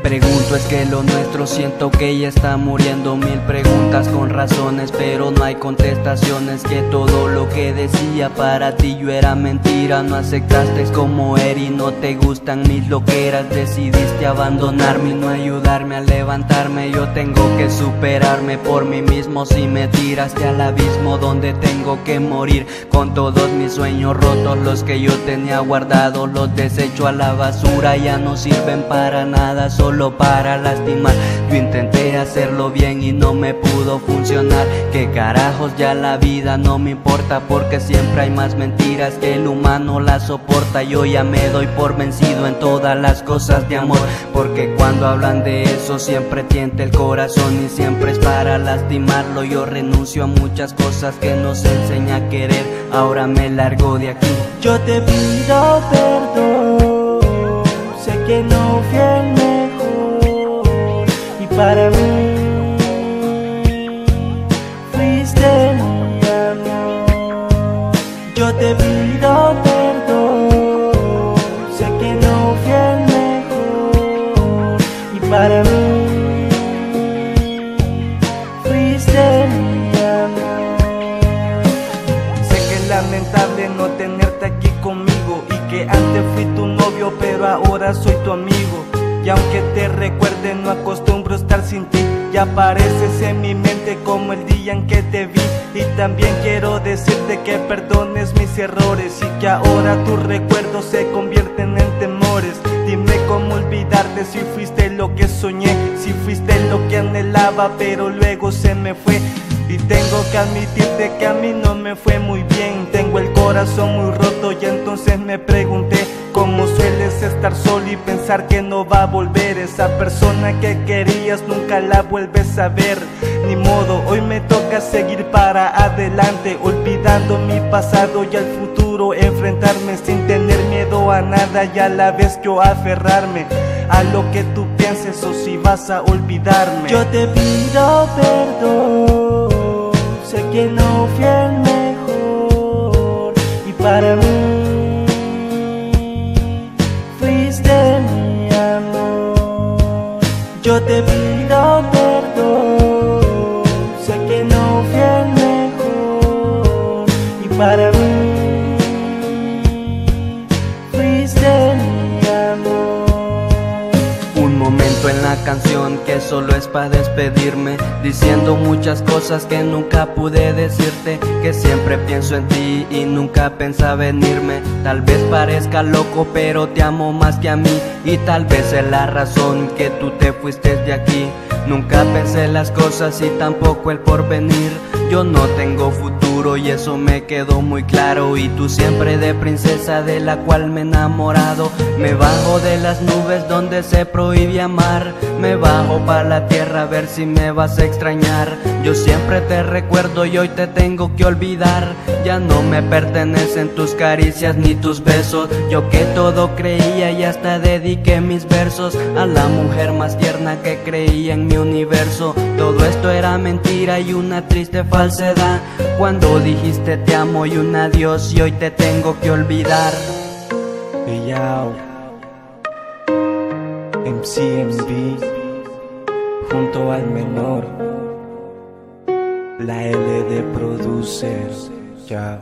cierto es que lo nuestro siento que ella está muriendo Mil preguntas con razones pero no hay contestaciones Que todo lo que decía para ti yo era mentira No aceptaste como era y no te gustan mis loqueras Decidiste abandonarme y no ayudarme a levantarme Yo tengo que superarme por mí mismo Si me tiraste al abismo donde tengo que morir Con todos mis sueños rotos los que yo tenía guardados Los desecho a la basura ya no sirven para nada Solo para lastimar. Yo intenté hacerlo bien y no me pudo funcionar. Que carajos ya la vida no me importa Porque siempre hay más mentiras que el humano la soporta. Yo ya me doy por vencido en todas las cosas de amor Porque cuando hablan de eso siempre tiente el corazón Y siempre es para lastimarlo. Yo renuncio a muchas cosas que nos enseña a querer. Ahora me largo de aquí. Yo te pido perdón Te pido perdón. Sé que no fui el mejor Y para mí Fuiste mi amor. Sé que es lamentable no tenerte aquí conmigo Y que antes fui tu novio pero ahora soy tu amigo. Y aunque te recuerde no acostumbro estar sin ti. Y apareces en mi mente como el día en que te vi. Y también quiero decirte que perdones mis errores Y que ahora tus recuerdos se convierten en temores. Dime cómo olvidarte si fuiste lo que soñé Si fuiste lo que anhelaba pero luego se me fue y tengo que admitirte que a mí no me fue muy bien. Tengo el corazón muy roto y entonces me pregunté Cómo sueles estar solo y pensar que no va a volver. Esa persona que querías nunca la vuelves a ver. Ni modo, hoy me toca seguir para adelante Olvidando mi pasado y al futuro enfrentarme Sin tener miedo a nada y a la vez yo aferrarme A lo que tú pienses o si vas a olvidarme. Yo te pido perdón, sé que no fui el mejor y para mí fuiste mi amor. Yo te pido la canción que solo es para despedirme Diciendo muchas cosas que nunca pude decirte Que siempre pienso en ti y nunca pensaba venirme. Tal vez parezca loco pero te amo más que a mí Y tal vez es la razón que tú te fuiste de aquí. Nunca pensé las cosas y tampoco el porvenir Yo no tengo futuro y eso me quedó muy claro. Y tú siempre de princesa de la cual me he enamorado. Me bajo de las nubes donde se prohíbe amar. Me bajo pa' la tierra a ver si me vas a extrañar. Yo siempre te recuerdo y hoy te tengo que olvidar. Ya no me pertenecen tus caricias ni tus besos. Yo que todo creía y hasta dediqué mis versos A la mujer más tierna que creía en mi universo. Todo esto era mentira y una triste falsedad Cuando dijiste te amo y un adiós y hoy te tengo que olvidar Hey, yao. MCMB junto al menor, la L de producer, ya.